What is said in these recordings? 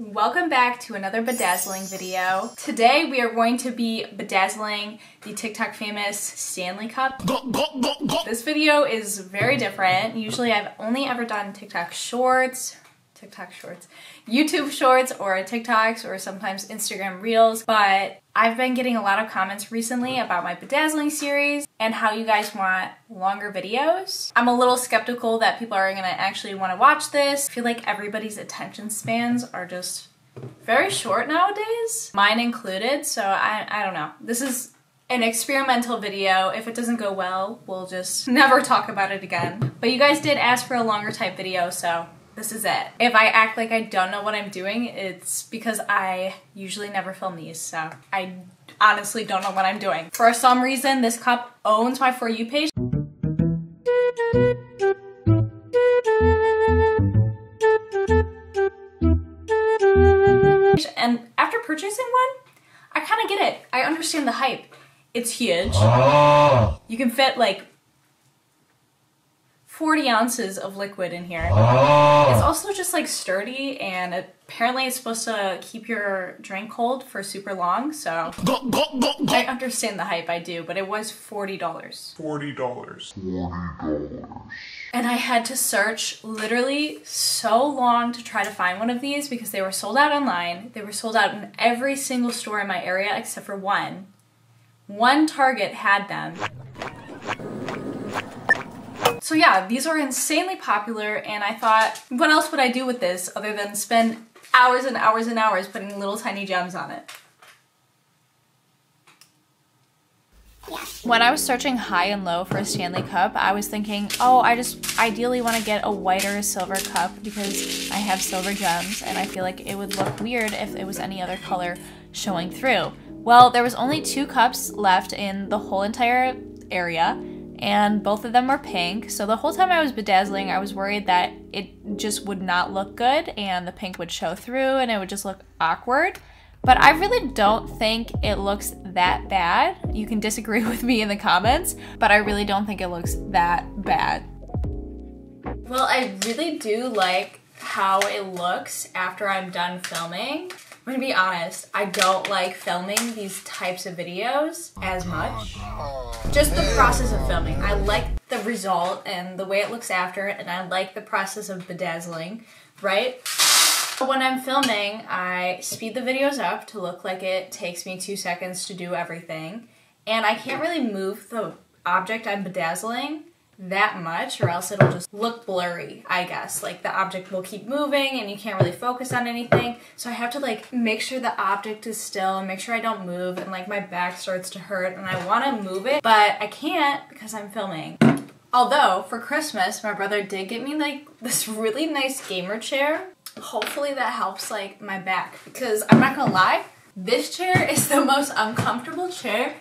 Welcome back to another bedazzling video. Today we are going to be bedazzling the TikTok famous Stanley Cup. This video is very different. Usually I've only ever done TikTok shorts, TikTok shorts, YouTube shorts or TikToks or sometimes Instagram reels, but I've been getting a lot of comments recently about my bedazzling series and how you guys want longer videos. I'm a little skeptical that people are gonna actually wanna watch this. I feel like everybody's attention spans are just very short nowadays, mine included, so I, I don't know. This is an experimental video. If it doesn't go well, we'll just never talk about it again. But you guys did ask for a longer type video, so this is it. If I act like I don't know what I'm doing, it's because I usually never film these, so I honestly don't know what I'm doing. For some reason, this cup owns my For You page. And after purchasing one, I kind of get it. I understand the hype. It's huge. Oh. You can fit like 40 ounces of liquid in here. Ah. It's Oh. also just like sturdy and apparently it's supposed to keep your drink cold for super long, so I understand the hype, I do, but it was $40. forty dollars. And I had to search literally so long to try to find one of these because they were sold out online. They were sold out in every single store in my area except for one. One Target had them. So yeah, these are insanely popular and I thought, what else would I do with this other than spend hours and hours and hours putting little tiny gems on it? When I was searching high and low for a Stanley Cup, I was thinking, oh, I just ideally want to get a whiter silver cup because I have silver gems and I feel like it would look weird if it was any other color showing through. Well, there was only two cups left in the whole entire area and both of them were pink. So the whole time I was bedazzling, I was worried that it just would not look good and the pink would show through and it would just look awkward. But I really don't think it looks that bad. You can disagree with me in the comments, but I really don't think it looks that bad. Well, I really do like how it looks after I'm done filming. I'm gonna be honest, I don't like filming these types of videos as much. Just the process of filming. I like the result and the way it looks after, and I like the process of bedazzling, right? When I'm filming, I speed the videos up to look like it takes me two seconds to do everything. And I can't really move the object I'm bedazzling that much or else it'll just look blurry, I guess. Like the object will keep moving and you can't really focus on anything. So I have to like make sure the object is still and make sure I don't move and like my back starts to hurt and I want to move it, but I can't because I'm filming. Although for Christmas, my brother did get me like this really nice gamer chair. Hopefully that helps like my back because I'm not gonna lie, this chair is the most uncomfortable chair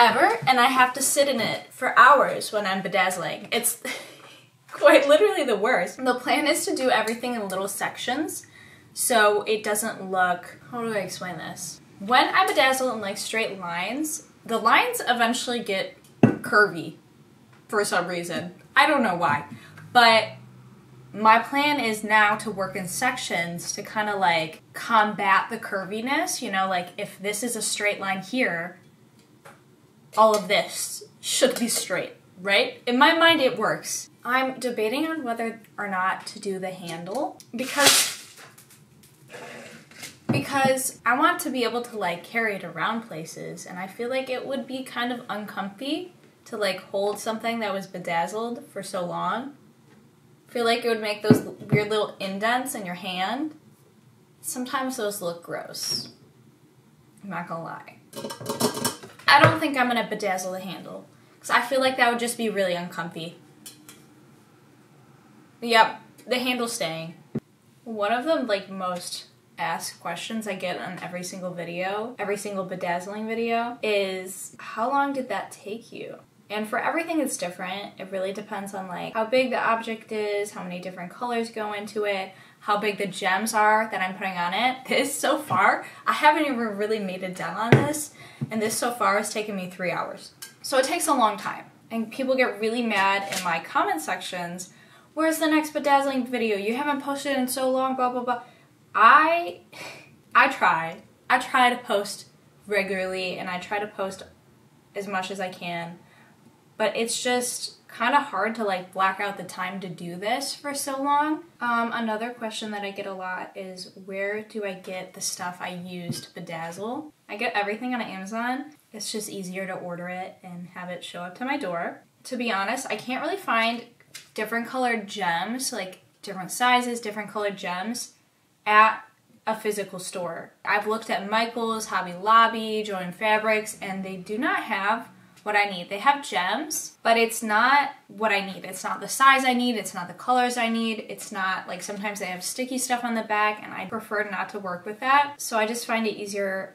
ever and I have to sit in it for hours when I'm bedazzling. It's quite literally the worst. The plan is to do everything in little sections so it doesn't look, how do I explain this? When I bedazzle in like straight lines, the lines eventually get curvy for some reason. I don't know why. But my plan is now to work in sections to kind of like combat the curviness. You know, like if this is a straight line here, all of this should be straight, right? In my mind, it works. I'm debating on whether or not to do the handle because because I want to be able to like carry it around places and I feel like it would be kind of uncomfy to like hold something that was bedazzled for so long. Feel like it would make those weird little indents in your hand. Sometimes those look gross. I'm not gonna lie. I don't think I'm gonna bedazzle the handle because I feel like that would just be really uncomfy. Yep, the handle's staying. One of the like most asked questions I get on every single video, every single bedazzling video, is how long did that take you? And for everything it's different. It really depends on like how big the object is, how many different colors go into it, how big the gems are that I'm putting on it. This so far, I haven't even really made a dent on this, and this so far has taken me three hours. So it takes a long time. And people get really mad in my comment sections, where's the next bedazzling video? You haven't posted in so long, blah, blah, blah. I I try. I try to post regularly and I try to post as much as I can. But it's just kind of hard to like black out the time to do this for so long. Um, another question that I get a lot is where do I get the stuff I use to bedazzle? I get everything on Amazon. It's just easier to order it and have it show up to my door. To be honest, I can't really find different colored gems, like different sizes, different colored gems at a physical store. I've looked at Michael's, Hobby Lobby, Joann Fabrics, and they do not have what I need. They have gems, but it's not what I need. It's not the size I need, it's not the colors I need, it's not like sometimes they have sticky stuff on the back and I prefer not to work with that. So I just find it easier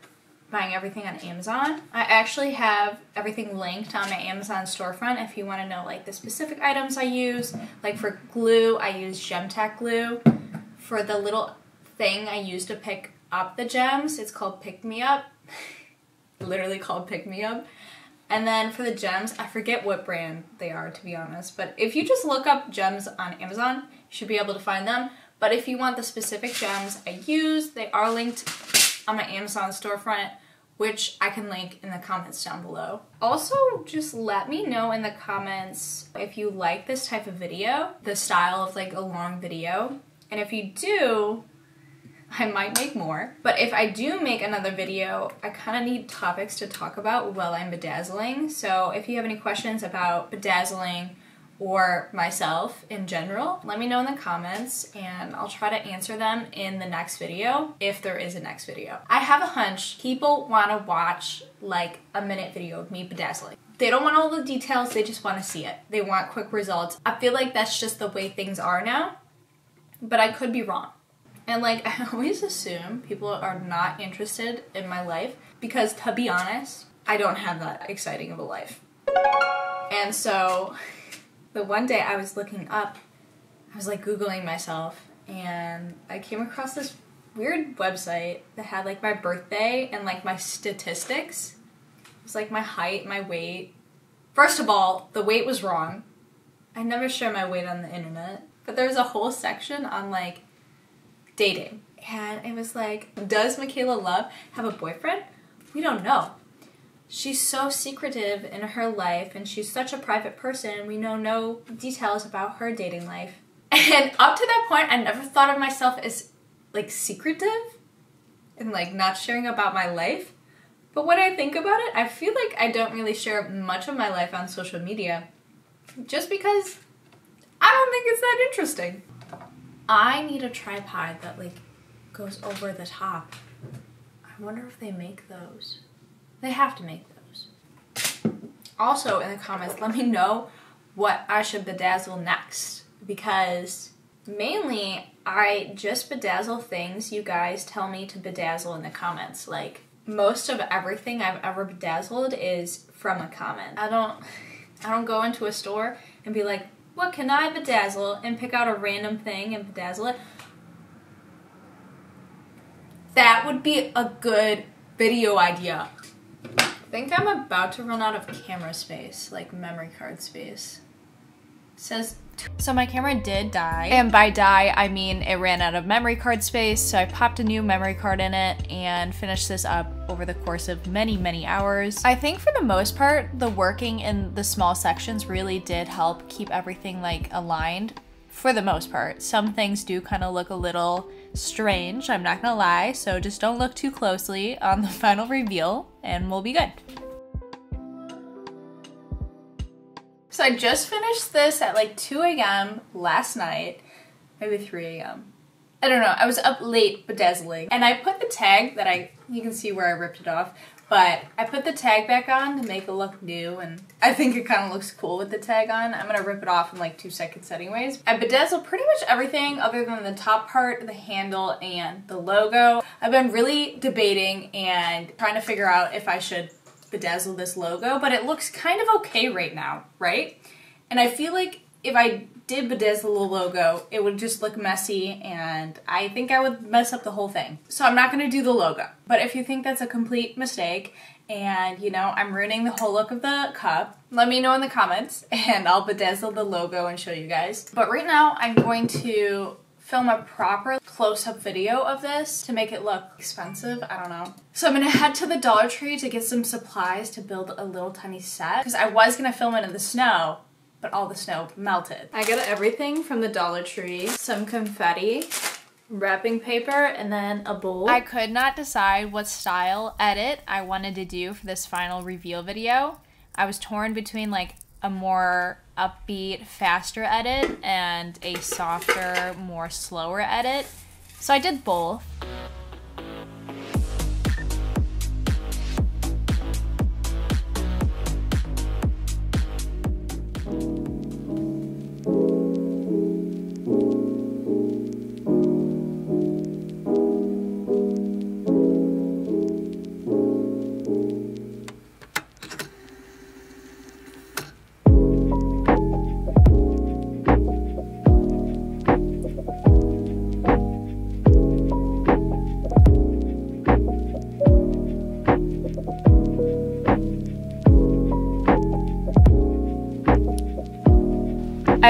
buying everything on Amazon. I actually have everything linked on my Amazon storefront if you want to know like the specific items I use. Like for glue, I use Gemtac glue. For the little thing I use to pick up the gems, it's called Pick Me Up. Literally called Pick Me Up. And then for the gems, I forget what brand they are to be honest, but if you just look up gems on Amazon, you should be able to find them. But if you want the specific gems I use, they are linked on my Amazon storefront, which I can link in the comments down below. Also, just let me know in the comments if you like this type of video, the style of like a long video. And if you do, I might make more. But if I do make another video, I kind of need topics to talk about while I'm bedazzling. So if you have any questions about bedazzling or myself in general, let me know in the comments and I'll try to answer them in the next video if there is a next video. I have a hunch people want to watch like a minute video of me bedazzling. They don't want all the details, they just want to see it. They want quick results. I feel like that's just the way things are now, but I could be wrong. And like, I always assume people are not interested in my life because, to be honest, I don't have that exciting of a life. And so, the one day I was looking up, I was like Googling myself, and I came across this weird website that had like my birthday and like my statistics. It was like my height, my weight. First of all, the weight was wrong. I never share my weight on the internet. But there's a whole section on like dating. And it was like, does Mikaela Luv have a boyfriend? We don't know. She's so secretive in her life and she's such a private person. We know no details about her dating life. And up to that point, I never thought of myself as like secretive and like not sharing about my life. But when I think about it, I feel like I don't really share much of my life on social media just because I don't think it's that interesting. I need a tripod that like goes over the top. I wonder if they make those. They have to make those. Also in the comments, let me know what I should bedazzle next because mainly I just bedazzle things you guys tell me to bedazzle in the comments. Like most of everything I've ever bedazzled is from a comment. I don't I don't go into a store and be like, what can I bedazzle and pick out a random thing and bedazzle it? That would be a good video idea. I think I'm about to run out of camera space, like memory card space. It says so my camera did die, and by die, I mean it ran out of memory card space, so I popped a new memory card in it and finished this up over the course of many, many hours. I think for the most part, the working in the small sections really did help keep everything like aligned for the most part. Some things do kind of look a little strange, I'm not gonna lie, so just don't look too closely on the final reveal and we'll be good. I just finished this at like 2 a.m. last night, maybe 3 a.m. I don't know, I was up late bedazzling. And I put the tag that I, you can see where I ripped it off, but I put the tag back on to make it look new and I think it kind of looks cool with the tag on. I'm gonna rip it off in like two seconds anyways. I bedazzled pretty much everything other than the top part, the handle, and the logo. I've been really debating and trying to figure out if I should bedazzle this logo, but it looks kind of okay right now, right? And I feel like if I did bedazzle the logo, it would just look messy and I think I would mess up the whole thing. So I'm not gonna do the logo. But if you think that's a complete mistake and you know, I'm ruining the whole look of the cup, let me know in the comments and I'll bedazzle the logo and show you guys. But right now I'm going to film a proper close-up video of this to make it look expensive. I don't know. So I'm gonna head to the Dollar Tree to get some supplies to build a little tiny set because I was gonna film it in the snow, but all the snow melted. I got everything from the Dollar Tree. Some confetti, wrapping paper, and then a bowl. I could not decide what style edit I wanted to do for this final reveal video. I was torn between like a more upbeat, faster edit and a softer, more slower edit. So I did both.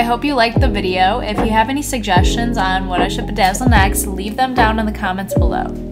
Hope you liked the video. If you have any suggestions on what I should bedazzle next, leave them down in the comments below.